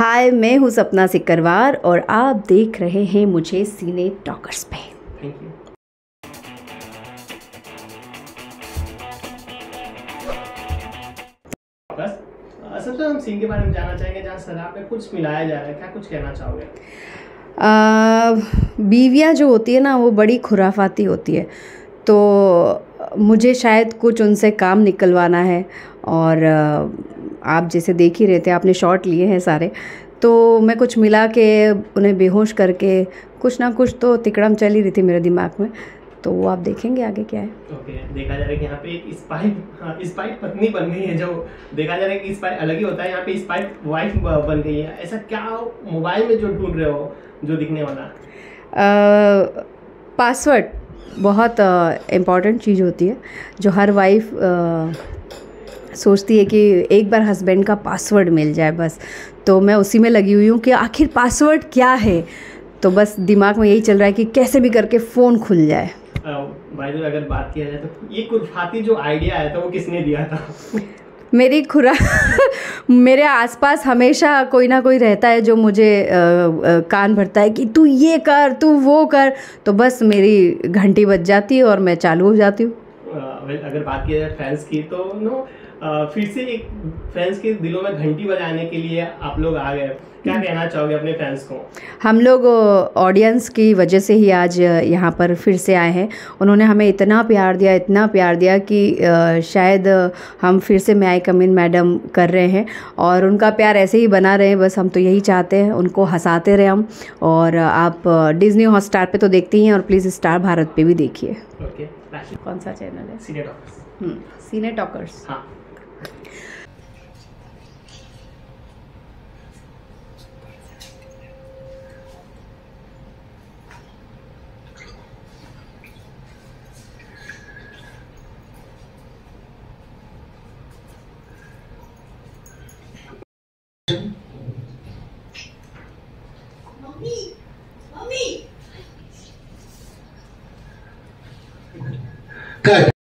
हाय मैं हूँ सपना सिकरवार और आप देख रहे हैं मुझे सीने टॉकर्स पे। थैंक यू असल तो हम सीन के बारे में जानना चाहेंगे जहाँ शराब में कुछ मिलाया जा रहा है क्या कुछ कहना चाहोगे? बीवियाँ जो होती है ना वो बड़ी खुराफाती होती है। तो मुझे शायद कुछ उनसे काम निकलवाना है और आ, आप जैसे देख ही रहे थे आपने शॉट लिए हैं सारे। तो मैं कुछ मिला के उन्हें बेहोश करके कुछ ना कुछ तो तिकड़म चल ही रही थी मेरे दिमाग में। तो वो आप देखेंगे आगे क्या है। ओके देखा जा रहा है कि यहाँ पे एक स्पाई हाँ पत्नी बन गई है जो देखा जा रहा है कि स्पाई अलग ही होता है यहाँ पे स्पाई वाइफ बन गई है। ऐसा क्या मोबाइल में जो ढूंढ रहे हो जो दिखने वाला? पासवर्ड बहुत इंपॉर्टेंट चीज़ होती है जो हर वाइफ सोचती है कि एक बार हस्बैंड का पासवर्ड मिल जाए बस। तो मैं उसी में लगी हुई हूँ कि आखिर पासवर्ड क्या है? तो बस दिमाग में यही चल रहा है कि कैसे भी करके फ़ोन खुल जाए। भाई तो अगर बात किया जाए तो ये कुरफाती जो आइडिया आया था वो किसने दिया था? मेरी खुरा मेरे आसपास हमेशा कोई ना कोई रहता है जो मुझे आ, आ, कान भरता है कि तू ये कर तू वो कर। तो बस मेरी घंटी बज जाती है और मैं चालू हो जाती हूँ। अगर बात की जाए फैंस की तो नो फिर से एक फैंस के दिलों में घंटी बजाने के लिए आप लोग आ गए। क्या कहना चाहोगे अपने फैंस को? हम लोग ऑडियंस की वजह से ही आज यहाँ पर फिर से आए हैं। उन्होंने हमें इतना प्यार दिया इतना प्यार दिया कि शायद हम फिर से मैं आई कमिन मैडम कर रहे हैं। और उनका प्यार ऐसे ही बना रहे हैं बस हम तो यही चाहते हैं उनको हंसाते रहे हम। और आप डिज्नी हॉट स्टार पर तो देखते ही हैं और प्लीज़ स्टार भारत पे भी देखिए। ओके कौन सा चैनल है? सीने टॉकर्स सीने टॉकर्स हाँ। Good.